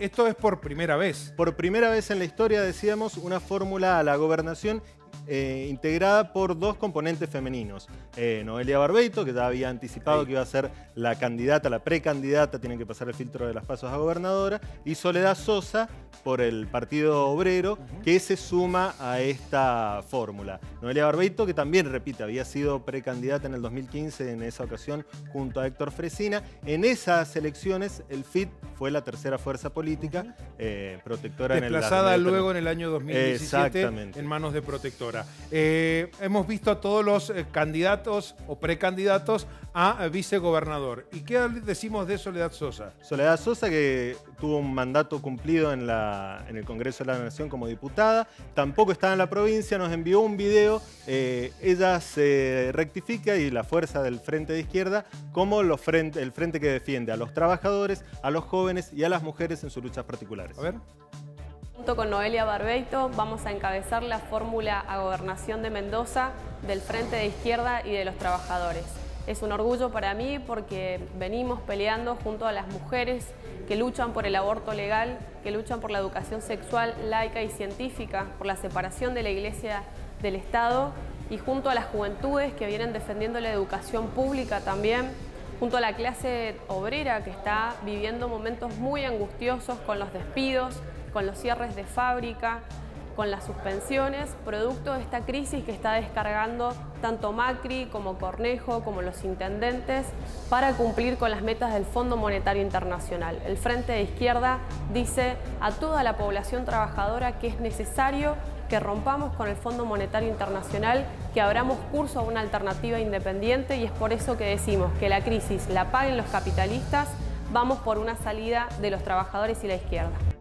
Esto es por primera vez. Por primera vez en la historia, decíamos, una fórmula a la gobernación eh, integrada por dos componentes femeninos. Eh, Noelia Barbeito, que ya había anticipado que iba a ser la candidata, la precandidata, tienen que pasar el filtro de las pasos a gobernadora, y Soledad Sosa, por el Partido Obrero, que se suma a esta fórmula. Noelia Barbeito, que también, repite, había sido precandidata en el 2015, en esa ocasión, junto a Héctor Fresina. En esas elecciones, el FIT fue la tercera fuerza política, eh, protectora en el... Luego en el año 2017 en manos de protectora. Eh, hemos visto a todos los eh, candidatos o precandidatos a vicegobernador. ¿Y qué decimos de Soledad Sosa? Soledad Sosa que tuvo un mandato cumplido en, la, en el Congreso de la Nación como diputada, tampoco está en la provincia, nos envió un video, ella se rectifica y la fuerza del Frente de Izquierda como los frente, el frente que defiende a los trabajadores, a los jóvenes, y a las mujeres en sus luchas particulares. A ver. Junto con Noelia Barbeito vamos a encabezar la fórmula a gobernación de Mendoza del Frente de Izquierda y de los Trabajadores. Es un orgullo para mí porque venimos peleando junto a las mujeres que luchan por el aborto legal, que luchan por la educación sexual laica y científica, por la separación de la Iglesia del Estado y junto a las juventudes que vienen defendiendo la educación pública también junto a la clase obrera que está viviendo momentos muy angustiosos con los despidos, con los cierres de fábrica, con las suspensiones, producto de esta crisis que está descargando tanto Macri como Cornejo, como los intendentes, para cumplir con las metas del Fondo Monetario Internacional. El Frente de Izquierda dice a toda la población trabajadora que es necesario que rompamos con el Fondo Monetario Internacional, que abramos curso a una alternativa independiente y es por eso que decimos que la crisis la paguen los capitalistas, vamos por una salida de los trabajadores y la izquierda.